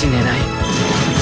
死ねない。